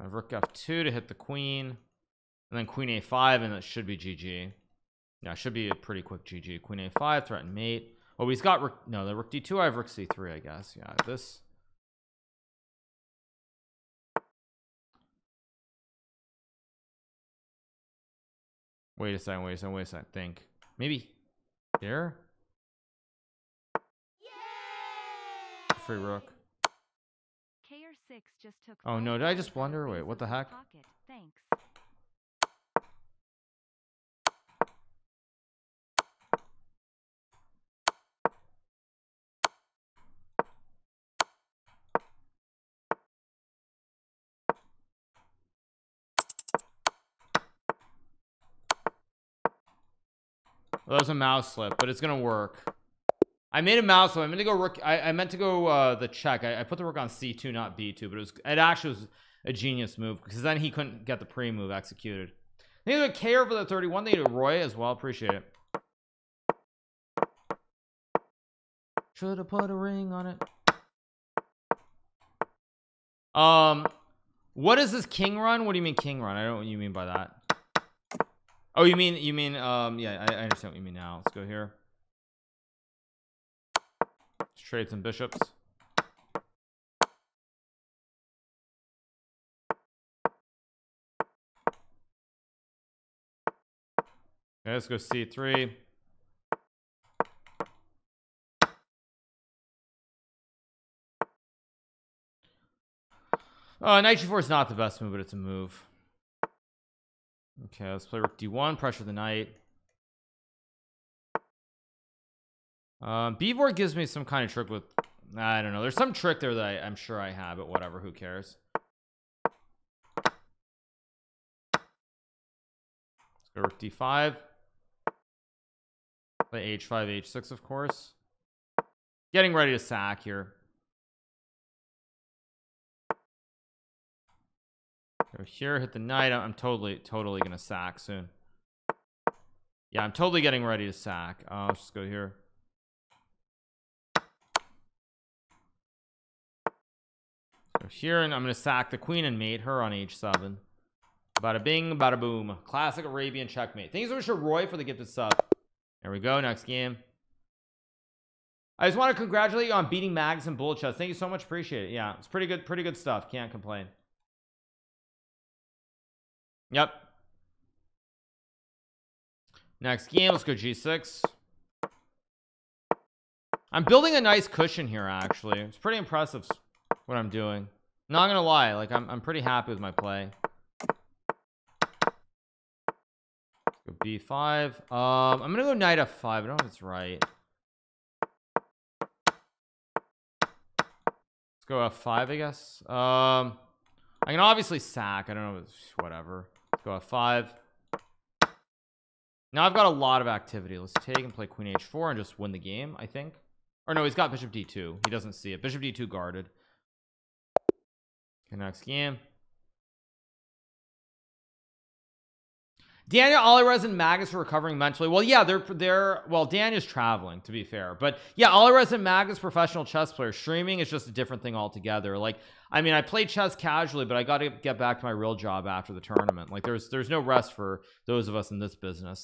Uh, rook f2 to hit the queen, and then queen a5, and that should be GG. Yeah, should be a pretty quick GG. Queen A5, threaten mate. Oh, he's got rook. No, the rook D2. I have rook C3, I guess. Yeah, this. Wait a second. Wait a second. Wait a second. Think. Maybe here. Free rook. KR6 just took Oh, no, did I just blunder? Wait, what the heck? Pocket. Thanks. Well, that was a mouse slip, but it's gonna work. I made a mouse so I'm gonna go rook. I, I meant to go uh, the check. I, I put the rook on c2, not b2, but it was it actually was a genius move because then he couldn't get the pre move executed. Thank you to K over the 31. Thank you to Roy as well. Appreciate it. Should have put a ring on it. Um, what is this king run? What do you mean king run? I don't know what you mean by that. Oh, you mean you mean um yeah, I, I understand what you mean now. Let's go here. Trade some bishops. Okay, let's go c3. Uh, knight g4 is not the best move, but it's a move. Okay, let's play rook d1, pressure the knight. Um, b4 gives me some kind of trick with, I don't know. There's some trick there that I, I'm sure I have, but whatever. Who cares? Let's go rook d5. Play h5, h6, of course. Getting ready to sack here. Go here, hit the knight. I'm totally, totally gonna sack soon. Yeah, I'm totally getting ready to sack. Uh, let's just go here. Here, and I'm gonna sack the queen and mate her on h7. Bada bing, bada boom. Classic Arabian checkmate. Thank you so much to Roy for the gifted sub. There we go. Next game. I just want to congratulate you on beating Mags and Chest. Thank you so much. Appreciate it. Yeah, it's pretty good, pretty good stuff. Can't complain. Yep. Next game, let's go G6. I'm building a nice cushion here, actually. It's pretty impressive what I'm doing. Not gonna lie, like I'm I'm pretty happy with my play. Go B5. Um, I'm gonna go Knight F5. I don't know if it's right. Let's go F5, I guess. Um, I can obviously sack. I don't know. If it's whatever. Let's go F5. Now I've got a lot of activity. Let's take and play Queen H4 and just win the game. I think. Or no, he's got Bishop D2. He doesn't see it. Bishop D2 guarded. Next game. Daniel Alireza and Magnus are recovering mentally. Well, yeah, they're they're well, Daniel's traveling to be fair, but yeah, Alireza and Magnus professional chess players. Streaming is just a different thing altogether. Like, I mean, I play chess casually, but I got to get back to my real job after the tournament. Like, there's there's no rest for those of us in this business.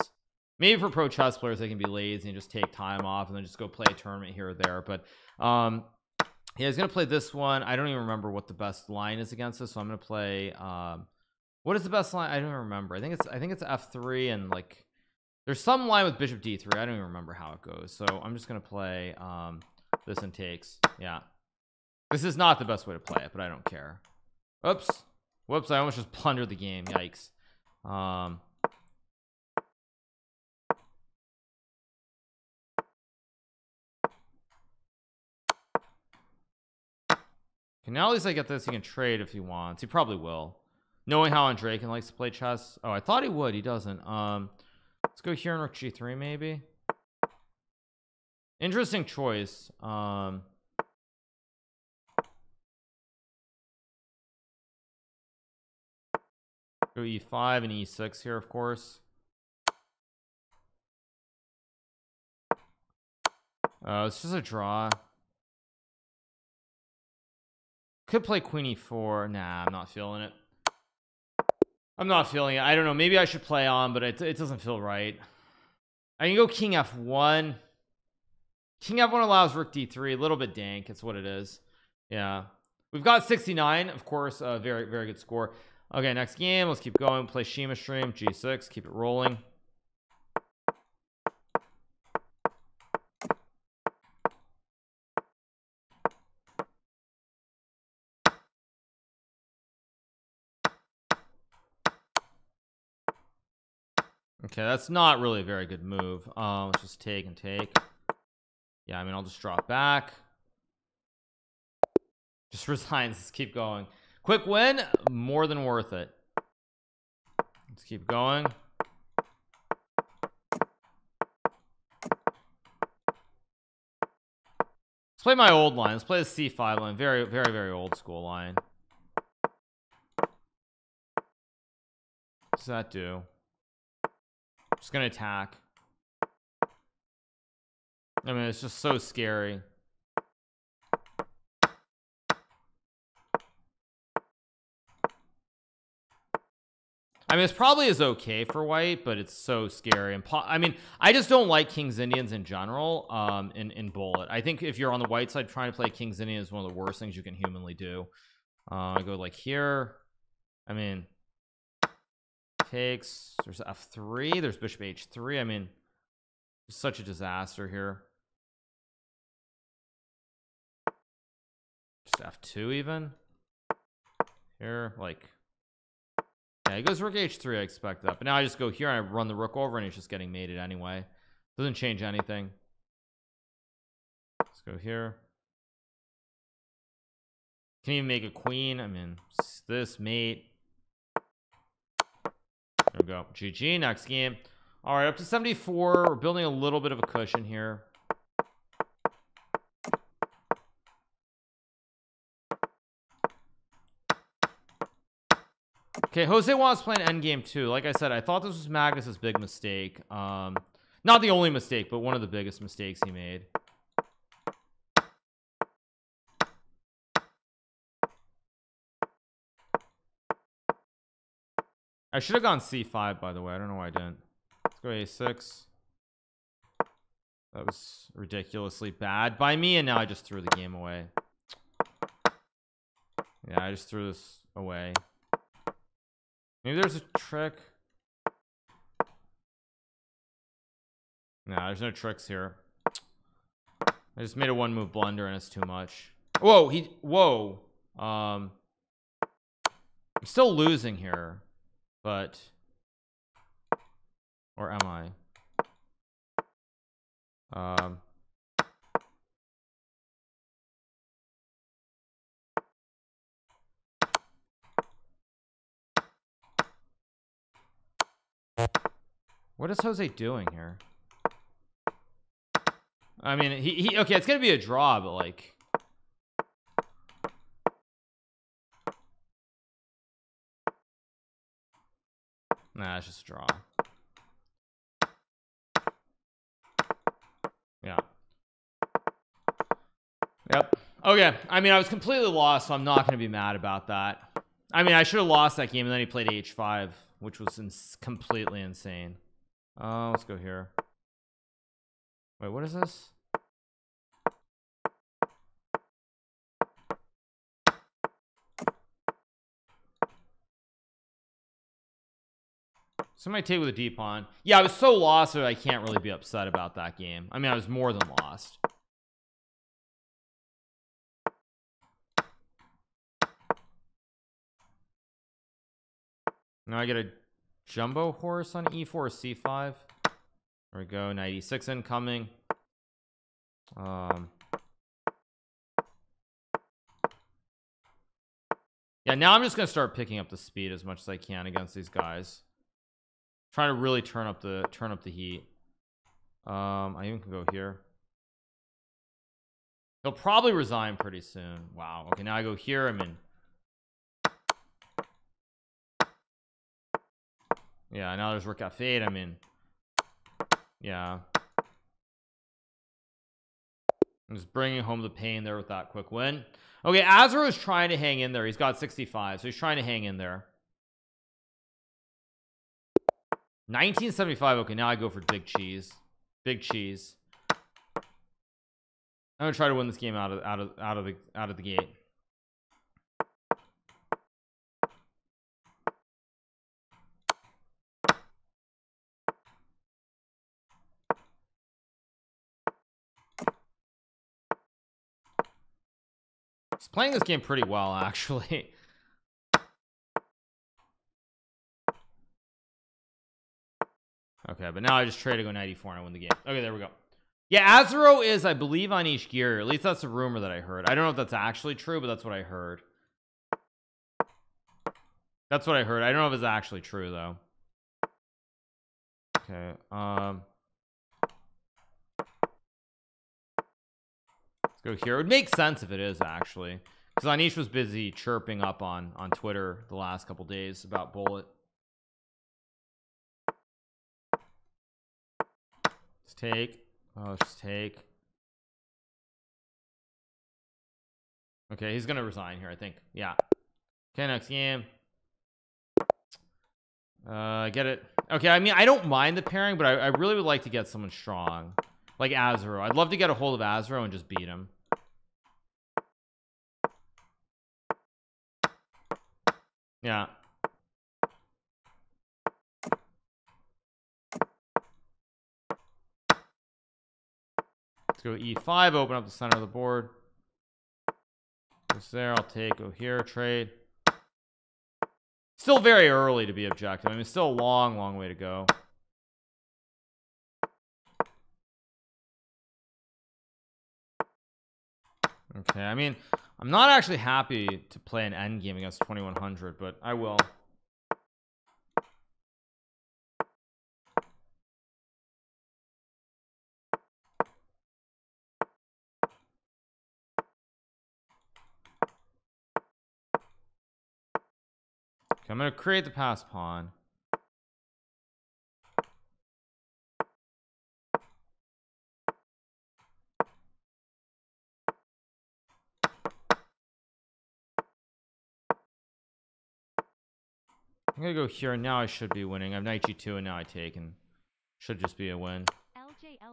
Maybe for pro chess players, they can be lazy and just take time off and then just go play a tournament here or there. But um, yeah, he's gonna play this one. I don't even remember what the best line is against this, so I'm gonna play um what is the best line? I don't remember. I think it's I think it's F3 and like there's some line with Bishop D3. I don't even remember how it goes. So I'm just gonna play um this and takes. Yeah. This is not the best way to play it, but I don't care. Oops. Whoops, I almost just plundered the game. Yikes. Um Now at least I get this. He can trade if he wants. He probably will. Knowing how Andraken likes to play chess. Oh, I thought he would. He doesn't. Um, let's go here in Rook G3 maybe. Interesting choice. Um, go E5 and E6 here, of course. Uh, it's just a draw. Could play Queen E4. Nah, I'm not feeling it. I'm not feeling it. I don't know. Maybe I should play on, but it, it doesn't feel right. I can go king f1 king f1 allows rook d3 a little bit dank it's what it is yeah we've got 69 of course a very very good score okay next game let's keep going play Shima stream g6 keep it rolling okay that's not really a very good move. Um let's just take and take. Yeah I mean I'll just drop back. Just resigns let's keep going. Quick win more than worth it. Let's keep going. Let's play my old line. Let's play the c5 line. Very very very old school line. What does that do just gonna attack. I mean it's just so scary. I mean it's probably is okay for white but it's so scary and I mean I just don't like King's Indians in general um in in bullet. I think if you're on the white side trying to play King's Indian is one of the worst things you can humanly do. Uh, I go like here. I mean takes there's f3 there's bishop h3 I mean such a disaster here. Just f2 even. Here like yeah, he goes rook h3 I expect that but now I just go here and I run the rook over and he's just getting mated anyway. Doesn't change anything. Let's go here. Can even make a queen? I mean this mate there we go. GG next game. All right up to 74 we're building a little bit of a cushion here. Okay Jose wants playing endgame too. Like I said I thought this was Magnus's big mistake. Um not the only mistake but one of the biggest mistakes he made I should have gone c5 by the way. I don't know why I didn't. Let's go a6 that was ridiculously bad by me and now I just threw the game away. Yeah I just threw this away. Maybe there's a trick. No there's no tricks here. I just made a one move blunder and it's too much. Whoa he whoa. Um I'm still losing here but or am I? Um what is Jose doing here? I mean he, he okay it's gonna be a draw but like Nah, it's just a draw. Yeah. Yep. Okay. I mean, I was completely lost, so I'm not going to be mad about that. I mean, I should have lost that game, and then he played h5, which was completely insane. Uh, let's go here. Wait, what is this? Somebody take with a d pawn. Yeah, I was so lost that I can't really be upset about that game. I mean, I was more than lost. Now I get a jumbo horse on e4 c5. There we go. 96 incoming. Um. Yeah, now I'm just gonna start picking up the speed as much as I can against these guys trying to really turn up the turn up the heat. Um I even can go here. He'll probably resign pretty soon. Wow. Okay now I go here. I'm in. Yeah now there's rook f8 I'm in. Yeah. I'm just bringing home the pain there with that quick win. Okay Azra is trying to hang in there. He's got 65 so he's trying to hang in there 1975 okay now I go for big cheese. Big cheese. I'm gonna try to win this game out of out of out of the out of the gate. He's playing this game pretty well actually Okay, but now I just trade to go 94 and I win the game. Okay, there we go. Yeah, Azuro is, I believe, Anish Giri. At least that's a rumor that I heard. I don't know if that's actually true, but that's what I heard. That's what I heard. I don't know if it's actually true though. Okay. Um. Let's go here. It would make sense if it is actually, because Anish was busy chirping up on on Twitter the last couple days about Bullet. Let's take. Oh, just take. Okay, he's gonna resign here, I think. Yeah. Okay, next game. Uh, get it. Okay, I mean, I don't mind the pairing, but I, I really would like to get someone strong, like Azuro. I'd love to get a hold of Azuro and just beat him. Yeah. Go E5, open up the center of the board. This there, I'll take, go here, trade. Still very early to be objective. I mean, it's still a long, long way to go. Okay, I mean, I'm not actually happy to play an end game against 2100, but I will. I'm gonna create the pass pawn. I'm gonna go here now I should be winning. I have knight g2 and now I take and should just be a win. LJL Chess just subscribed.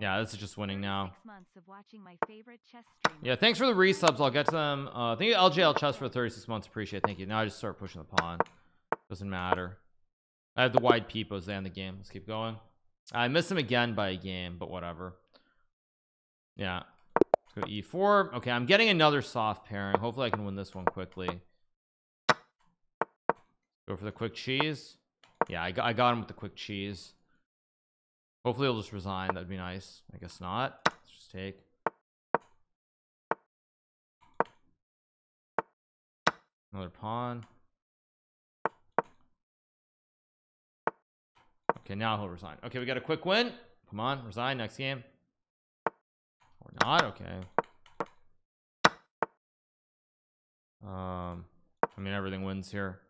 Yeah, this is just winning now. Months of watching my favorite chess. Yeah, thanks for the resubs. I'll get to them. Uh, thank you, LJL Chess, for 36 months. Appreciate it. Thank you. Now I just start pushing the pawn. Doesn't matter. I have the wide peepos. They end the game. Let's keep going. I missed him again by a game, but whatever. Yeah. Let's go e4. Okay, I'm getting another soft pairing. Hopefully I can win this one quickly. Go for the quick cheese. Yeah, I got, I got him with the quick cheese. Hopefully he'll just resign. That'd be nice. I guess not. Let's just take. Another pawn. Okay, now he'll resign. Okay, we got a quick win. Come on, resign next game. Or not, okay. Um, I mean, everything wins here.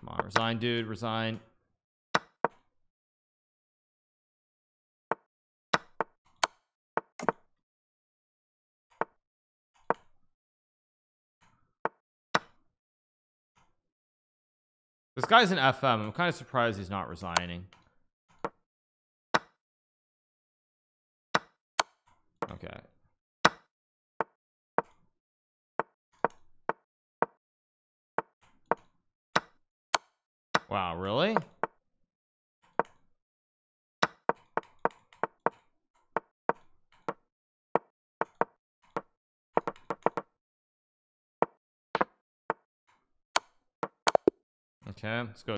Come on, resign, dude, resign. This guy's an FM. I'm kind of surprised he's not resigning. Okay. Wow, really? Okay, let's go